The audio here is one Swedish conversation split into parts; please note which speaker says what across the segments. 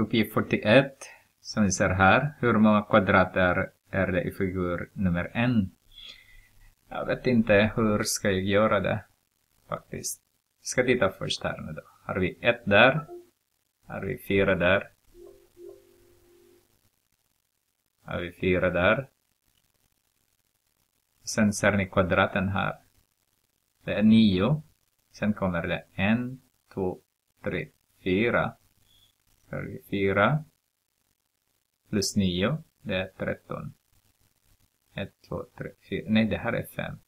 Speaker 1: Uppgift 41 som visar här. Hur många kvadrater är det i figur nummer 1? Jag vet inte hur ska jag göra det faktiskt. Jag ska titta först här nu då. Har vi 1 där? Har vi 4 där? Har vi 4 där? Sen ser ni kvadraten här. Det är 9. Sen kommer det 1, 2, 3, 4. Så fyra. Plus nio. Det är tretton. Ett, två, tre, fyra. Nej, det här är fem.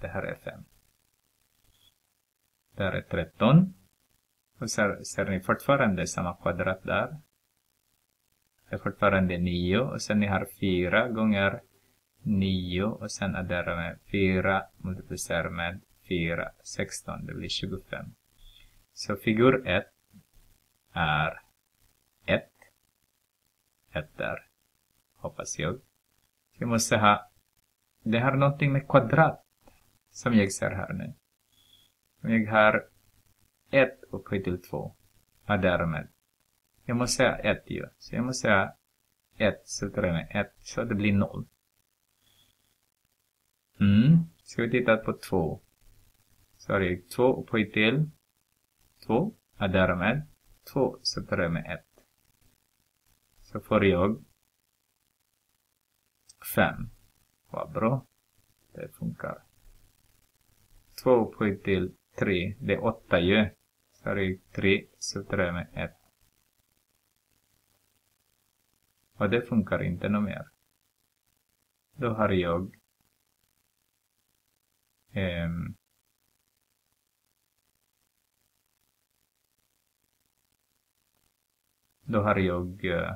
Speaker 1: Det här är fem. Där är tretton. Och så ser ni fortfarande samma kvadrat där. Det är fortfarande nio och sen ni har fyra gånger nio och sen adderar med fyra multiplicerar med fyra, sexton. Det blir tjugofem. Så figur ett är ett Ett där, hoppas jag. Jag måste ha... Det här är någonting med kvadrat som jag ser här nu. Om Jag har ett upphöjt till två. Ja, därmed. Jag måste ha ett ju. Så jag måste ha ett, så med ett, så det blir noll. Mm. Ska vi titta på två. Sorry, två upphöjt till två. Ja, därmed. Två, så med ett. Så får jag fem. Vad bra. Det funkar. Två, upphöjt till tre. Det är åtta ju. Så har jag 3 subtraherat med ett. Och det funkar inte något mer. Då har jag um, då har jag uh,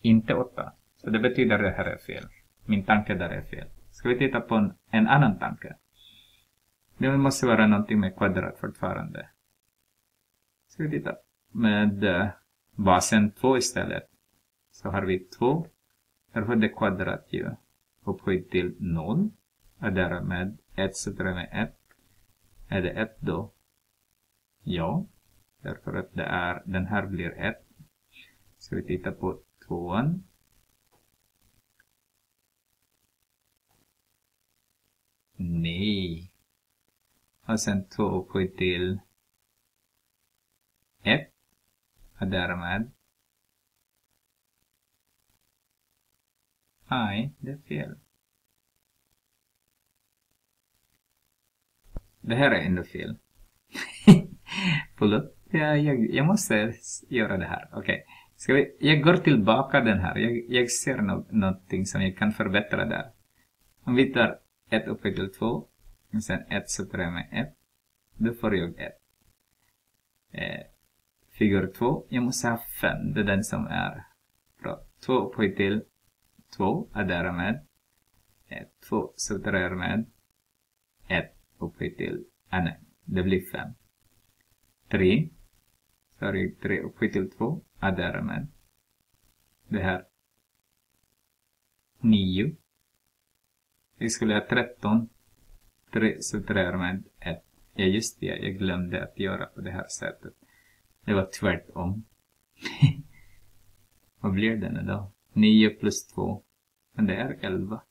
Speaker 1: inte 8. Så det betyder att det här är fel. Min tanke där är fel. Ska vi titta på en, en annan tanke? Det måste vara någonting med kvadrat fortfarande. Ska vi titta med eh, basen 2 istället. Så har vi 2. Därför det kvadrat ju upphöjt till 0. Och därmed 1 så sätter med 1. Är det 1 då? Ja. Därför att det är, den här blir 1. Ska vi titta på 2 Nej. Och sen två upphöjt till F. Och därmed Nej, det är fel. Det här är ändå fel. Förlåt. Jag, jag, jag måste göra det här. Okej. Okay jag går tillbaka den här. Jag, jag ser no, någonting som jag kan förbättra där. Om vi tar 1 upphöjt till 2. Och sen 1 subtraherar med 1. Då får jag 1. Eh, figur 2. Jag måste ha 5. Det är den som är bra. 2 upphöjt till 2 adderar med 2 subtraherar med 1 upphöjt till, ah, nej, det blir 5. 3, sorry, 3 upphöjt till 2 adderar med det här 9. Vi skulle ha 13. 3 subtraherar med 1. Ja, just det, jag glömde att göra på det här sättet. Det var tvärtom. Vad blir det nu då? 9 plus 2. Men det är 11.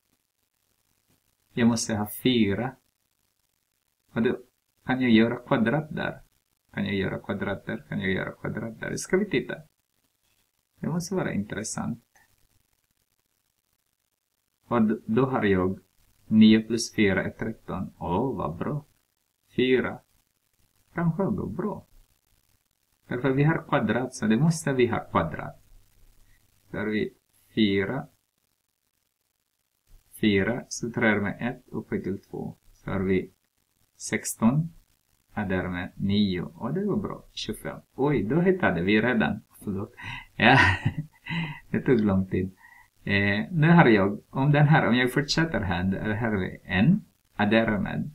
Speaker 1: Jag måste ha 4. Och då kan jag göra kvadrat där. Kan jag göra kvadrat där? Kan jag göra kvadrat där? Ska vi titta? Det måste vara intressant. Och då har jag 9 plus 4 är 13. Åh, oh, vad bra. 4 kanske går bra. Därför vi har kvadrat, så det måste vi ha kvadrat. Där vi 4. 4 subtraherar med 1 upphöjt till 2. Så har vi 16. Är därmed 9. Och det var bra. 25. Oj, då hittade vi redan. Förlåt. Ja, det tog lång tid. Eh, nu har jag, om den här, om jag fortsätter här, där här är en, adderar med.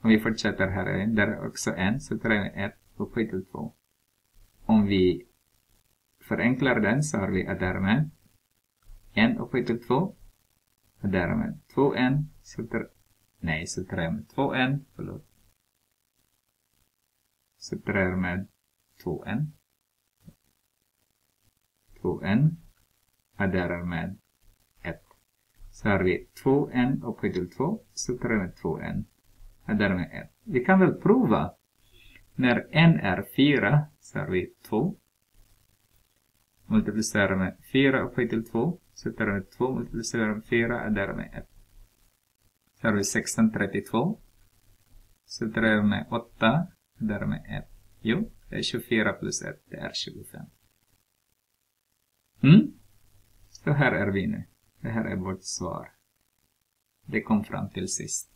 Speaker 1: Om vi fortsätter här, där är också en, så tar vi ett upphöjt till 2. Om vi förenklar den så har vi adderar med en upphöjt till 2. Och därmed 2n tar, nej subtraherar med 2n, förlåt. Subtraherar med 2n. 2n adderar med 1. Så har vi 2n upphöjt till 2, så med 2n adderar med 1. Vi kan väl prova. När n är 4 så har vi 2. Multiplicerar med 4 upphöjt till 2, så med 2 multiplicerar med 4 adderar med 1. Så har vi 1632. Så tar med 8 adderar med 1. Jo, det är 24 plus 1, det är 25. Mm? Så här är vi nu. Det här är vårt svar. Det kom fram till sist.